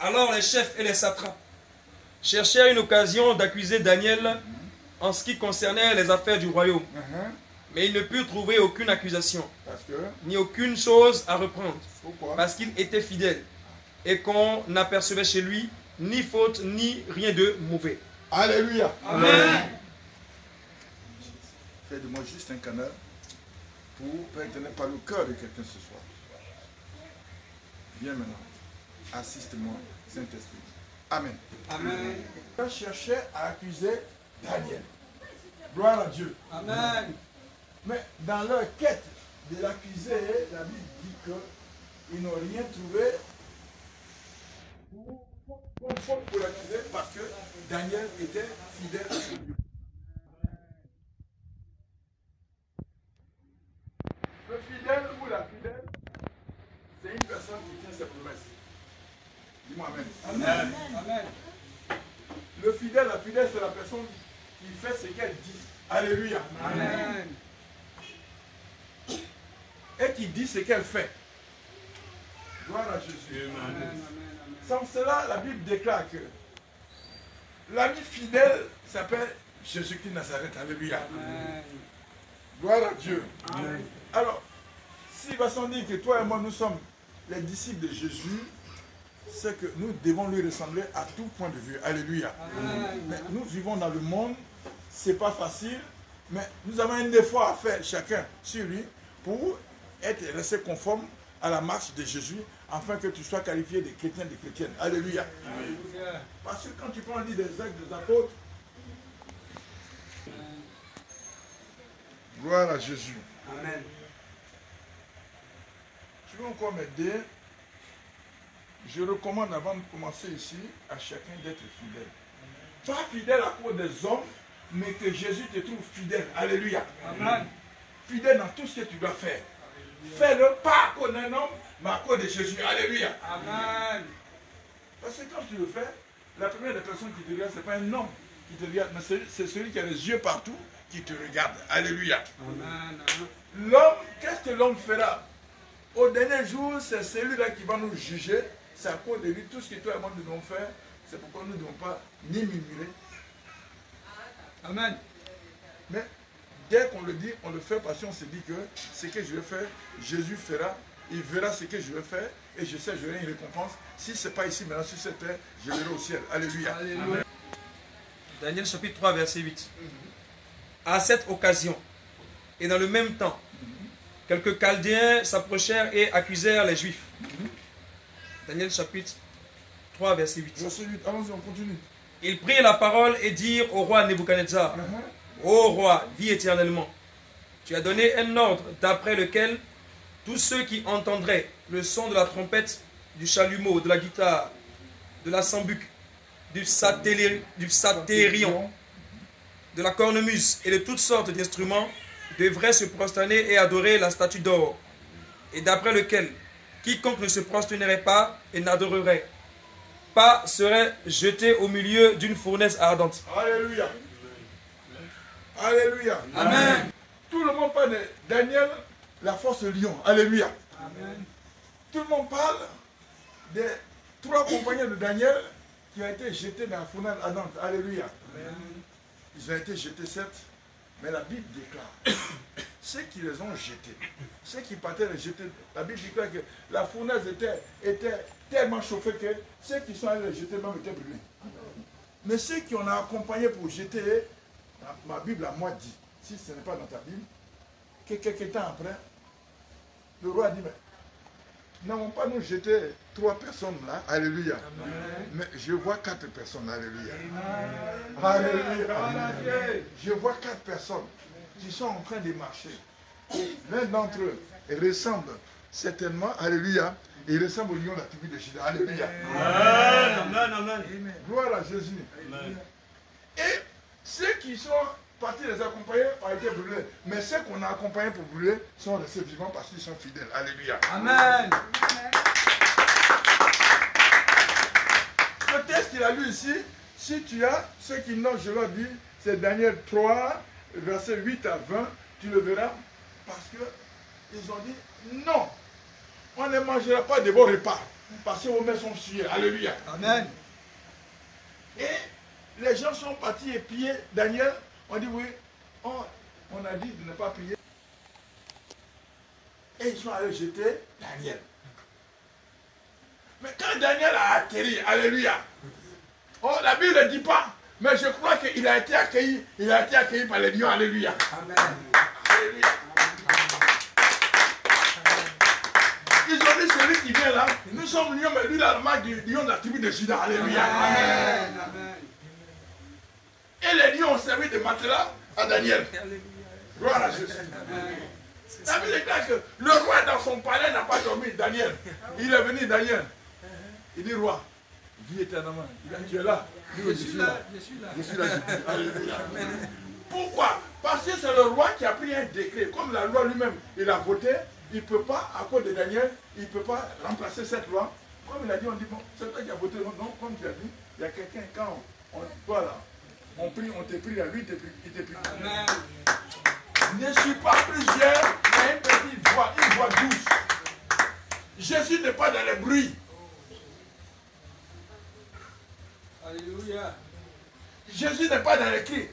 Alors les chefs et les satrapes cherchèrent une occasion d'accuser Daniel en ce qui concernait les affaires du royaume. Uh-huh. Mais ils ne purent trouver aucune accusation, Parce que, ni aucune chose à reprendre, pourquoi? parce qu'il était fidèle, et qu'on n'apercevait chez lui ni faute, ni rien de mauvais. Alléluia. Amen. Fais de moi juste un canal pour maintenir par le cœur de quelqu'un ce soir. Viens maintenant. Assiste-moi, Saint-Esprit. Amen. Amen. Ils cherchaient à accuser Daniel. Gloire à Dieu. Amen. Mais dans leur quête de l'accuser, la Bible dit qu'ils n'ont rien trouvé pour, pour, pour- pour l'accuser parce que Daniel était fidèle à son Dieu. Le fidèle ou la fidèle, c'est une personne qui tient ses promesses. Dis-moi Amen. Amen. Amen. Le fidèle, la fidèle, c'est la personne qui fait ce qu'elle dit. Alléluia. Amen. Et qui dit ce qu'elle fait. Gloire à Jésus. Sans cela, la Bible déclare que l'ami fidèle s'appelle Jésus-Christ Nazareth. Alléluia. Gloire à Dieu. Alors, s'il va sans dire que toi et moi, nous sommes les disciples de Jésus, c'est que nous devons lui ressembler à tout point de vue. Alléluia. Mais nous vivons dans le monde, c'est pas facile, mais nous avons un effort à faire chacun sur lui pour être resté conforme à la marche de Jésus, afin que tu sois qualifié de chrétien, de chrétienne. Alléluia. Parce que quand tu prends le livre des actes des apôtres, gloire à Jésus. Amen. Tu veux encore m'aider? Je recommande avant de commencer ici à chacun d'être fidèle. Pas fidèle à cause des hommes, mais que Jésus te trouve fidèle. Alléluia. Amen. Fidèle dans tout ce que tu dois faire. Fais-le pas à cause d'un homme, mais à cause de Jésus. Alléluia. Amen. Parce que quand tu le fais, la première des personnes qui te regarde, ce n'est pas un homme qui te regarde, mais c'est celui qui a les yeux partout qui te regarde. Alléluia. Amen. L'homme, qu'est-ce que l'homme fera? Au dernier jour, c'est celui-là qui va nous juger. C'est à cause de lui, tout ce que toi et moi nous devons faire. C'est pourquoi nous ne devons pas ni murmurer. Amen. Mais dès qu'on le dit, on le fait parce qu'on se dit que ce que je vais faire, Jésus fera. Il verra ce que je vais faire. Et je sais, j'aurai une récompense. Si ce n'est pas ici, maintenant sur cette terre, je verrai au ciel. Alléluia. Alléluia. Daniel chapitre 3, verset 8. À cette occasion, et dans le même temps, quelques Chaldéens s'approchèrent et accusèrent les Juifs. Daniel chapitre 3, verset 8. Verset 8. Allons-y, on continue. Ils prirent la parole et dirent au roi Nebuchadnezzar, Uh-huh. Ô roi, vis éternellement. Tu as donné un ordre d'après lequel tous ceux qui entendraient le son de la trompette, du chalumeau, de la guitare, de la sambuc, du, satéli- du satérion, de la cornemuse et de toutes sortes d'instruments devraient se prosterner et adorer la statue d'or, et d'après lequel quiconque ne se prosternerait pas et n'adorerait pas serait jeté au milieu d'une fournaise ardente. Alléluia. Alléluia. Amen. Tout le monde parle de Daniel, la force lion. Alléluia. Amen. Tout le monde parle des trois compagnons de Daniel qui ont été jetés dans la fournaise ardente. Alléluia. Ils ont été jetés, certes, mais la Bible déclare ceux qui les ont jetés, ceux qui partaient les jeter, la Bible déclare que la fournaise était, était tellement chauffée que ceux qui sont allés les jeter même étaient brûlés. Mais ceux qui ont accompagné pour jeter, ma- Bible à moi dit, si ce n'est pas dans ta Bible, que quelques temps après, le roi dit, mais n'avons pas nous jeté trois personnes là, alléluia. Mais je vois quatre personnes, alléluia. Alléluia. Je vois quatre personnes qui sont en train de marcher. L'un d'entre eux ressemble certainement, alléluia, il ressemble au lion de la tribu de Juda. Alléluia. Amen. Amen. Gloire à Jésus. Et ceux qui sont partis les accompagner ont été brûlés. Mais ceux qu'on a accompagnés pour brûler sont restés vivants parce qu'ils sont fidèles. Alléluia. Amen. Le texte qu'il a lu ici, si tu as ceux qui notent, je leur dis, c'est Daniel 3, verset 8 à 20, tu le verras, parce que ils ont dit non, on ne mangera pas de vos repas. parce que vos mains sont sciées. Alléluia. Amen. Et les gens sont partis et pillés Daniel. On dit oui, on, on a dit de ne pas prier. Et ils sont allés jeter Daniel. Mais quand Daniel a atterri, Alléluia, oh, la Bible ne dit pas, mais je crois qu'il a été accueilli, il a été accueilli par les lions, Alléluia. Amen. Alléluia. Ils ont dit celui qui vient là, nous sommes lions, mais lui là, du lion de la tribu de Judas, Alléluia. Amen. Amen. Et les lions ont servi de matelas à Daniel. Gloire à Jésus. La Bible déclare que le roi dans son palais n'a pas dormi, Daniel. Il est venu, Daniel. Il dit, roi, vis éternellement. Tu es là. Je suis là. Je suis là. Je suis là. Pourquoi? Parce que c'est le roi qui a pris un décret. Comme la loi lui-même, il a voté, il ne peut pas, à cause de Daniel, il ne peut pas remplacer cette loi. Comme il a dit, on dit, bon, c'est toi qui as voté. Non, non, comme tu as dit, il y a quelqu'un, quand on, toi là, on prie, on te prie, là, lui, il te prie. Il te prie. Amen. Ne suis pas plusieurs, mais une petite voix, une voix douce. Jésus n'est pas dans les bruits. Alléluia. Jésus n'est pas dans les cris.